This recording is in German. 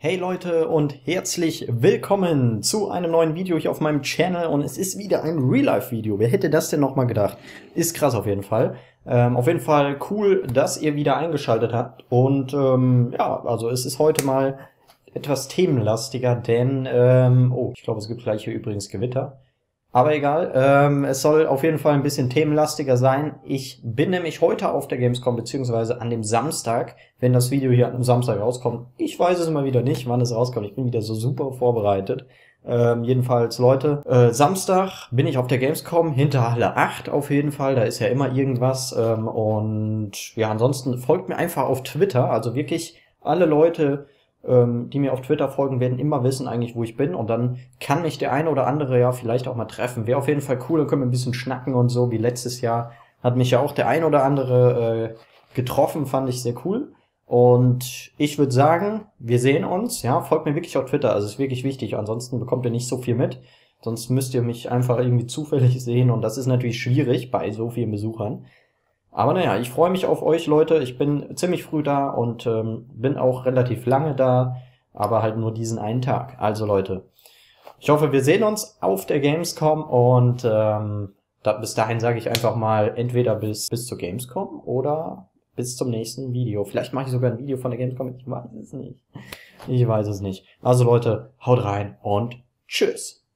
Hey Leute und herzlich willkommen zu einem neuen Video hier auf meinem Channel und es ist wieder ein Real-Life-Video. Wer hätte das denn nochmal gedacht? Ist krass auf jeden Fall. Ähm, auf jeden Fall cool, dass ihr wieder eingeschaltet habt und ähm, ja, also es ist heute mal etwas themenlastiger, denn, ähm, oh, ich glaube es gibt gleich hier übrigens Gewitter. Aber egal, ähm, es soll auf jeden Fall ein bisschen themenlastiger sein. Ich bin nämlich heute auf der Gamescom, beziehungsweise an dem Samstag, wenn das Video hier am Samstag rauskommt. Ich weiß es immer wieder nicht, wann es rauskommt. Ich bin wieder so super vorbereitet. Ähm, jedenfalls, Leute, äh, Samstag bin ich auf der Gamescom, hinter Halle 8 auf jeden Fall, da ist ja immer irgendwas. Ähm, und ja, ansonsten folgt mir einfach auf Twitter, also wirklich alle Leute, ähm, die mir auf Twitter folgen, werden immer wissen eigentlich, wo ich bin. Und dann kann mich der eine oder andere ja vielleicht auch mal treffen. Wäre auf jeden Fall cool, dann können wir ein bisschen schnacken und so. Wie letztes Jahr hat mich ja auch der ein oder andere äh, getroffen, fand ich sehr cool. Und ich würde sagen, wir sehen uns. Ja, folgt mir wirklich auf Twitter. Also ist wirklich wichtig. Ansonsten bekommt ihr nicht so viel mit. Sonst müsst ihr mich einfach irgendwie zufällig sehen. Und das ist natürlich schwierig bei so vielen Besuchern. Aber naja, ich freue mich auf euch, Leute. Ich bin ziemlich früh da und ähm, bin auch relativ lange da, aber halt nur diesen einen Tag. Also Leute, ich hoffe, wir sehen uns auf der Gamescom und ähm, da, bis dahin sage ich einfach mal entweder bis, bis zur Gamescom oder bis zum nächsten Video. Vielleicht mache ich sogar ein Video von der Gamescom. Ich weiß es nicht. Ich weiß es nicht. Also Leute, haut rein und tschüss.